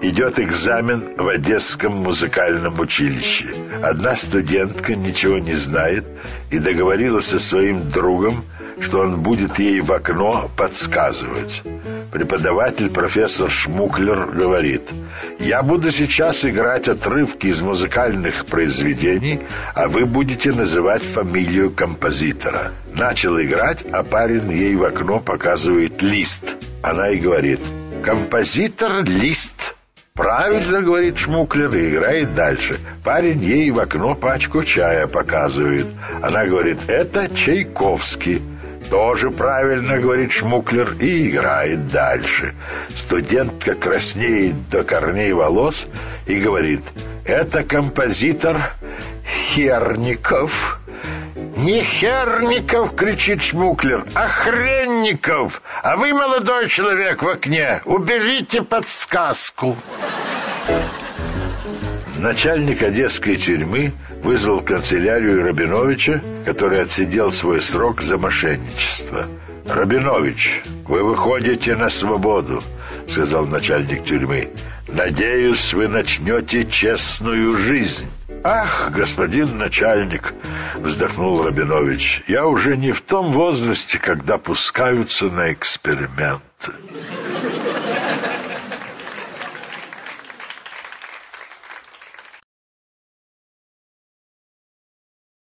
Идет экзамен в Одесском музыкальном училище. Одна студентка ничего не знает и договорилась со своим другом, что он будет ей в окно подсказывать. Преподаватель профессор Шмуклер говорит, «Я буду сейчас играть отрывки из музыкальных произведений, а вы будете называть фамилию композитора». Начал играть, а парень ей в окно показывает лист. Она и говорит, «Композитор Лист». «Правильно, — говорит Шмуклер, и играет дальше. Парень ей в окно пачку чая показывает. Она говорит, это Чайковский. Тоже правильно, говорит Шмуклер, и играет дальше. Студентка краснеет до корней волос и говорит, это композитор Херников. «Не Херников!» — кричит Шмуклер, «а Хренников! А вы, молодой человек в окне, уберите подсказку!» Начальник одесской тюрьмы вызвал канцелярию Рабиновича, который отсидел свой срок за мошенничество. «Рабинович, вы выходите на свободу», — сказал начальник тюрьмы. «Надеюсь, вы начнете честную жизнь». «Ах, господин начальник!» — вздохнул Рабинович. «Я уже не в том возрасте, когда пускаются на эксперименты».